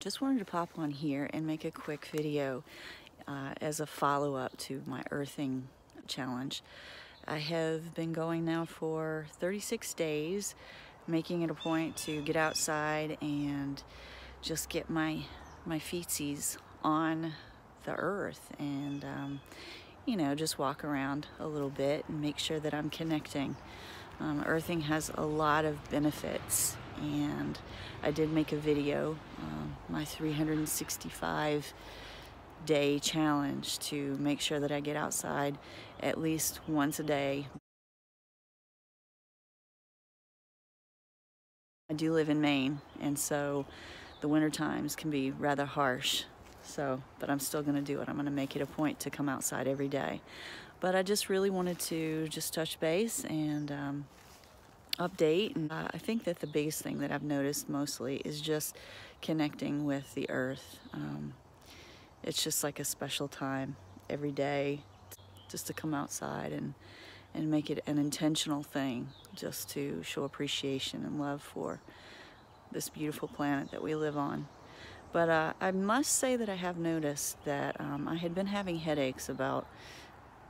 Just wanted to pop on here and make a quick video uh, as a follow-up to my earthing challenge. I have been going now for 36 days, making it a point to get outside and just get my my feetsies on the earth and um, you know just walk around a little bit and make sure that I'm connecting. Um, earthing has a lot of benefits and I did make a video, um, my 365 day challenge to make sure that I get outside at least once a day. I do live in Maine and so the winter times can be rather harsh. So but I'm still gonna do it. I'm gonna make it a point to come outside every day. But I just really wanted to just touch base and um, update. And uh, I think that the biggest thing that I've noticed mostly is just connecting with the earth. Um, it's just like a special time every day just to come outside and and make it an intentional thing just to show appreciation and love for this beautiful planet that we live on. But uh, I must say that I have noticed that um, I had been having headaches about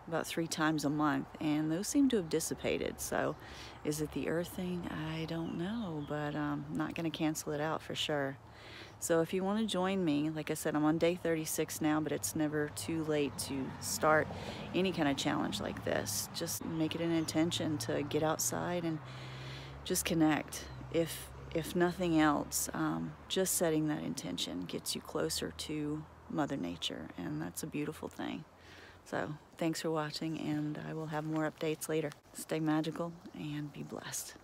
about three times a month and those seem to have dissipated. So is it the earthing I don't know but I'm um, not gonna cancel it out for sure. So if you want to join me like I said I'm on day 36 now but it's never too late to start any kind of challenge like this. Just make it an intention to get outside and just connect. If if nothing else um, just setting that intention gets you closer to mother nature and that's a beautiful thing so thanks for watching and I will have more updates later. Stay magical and be blessed.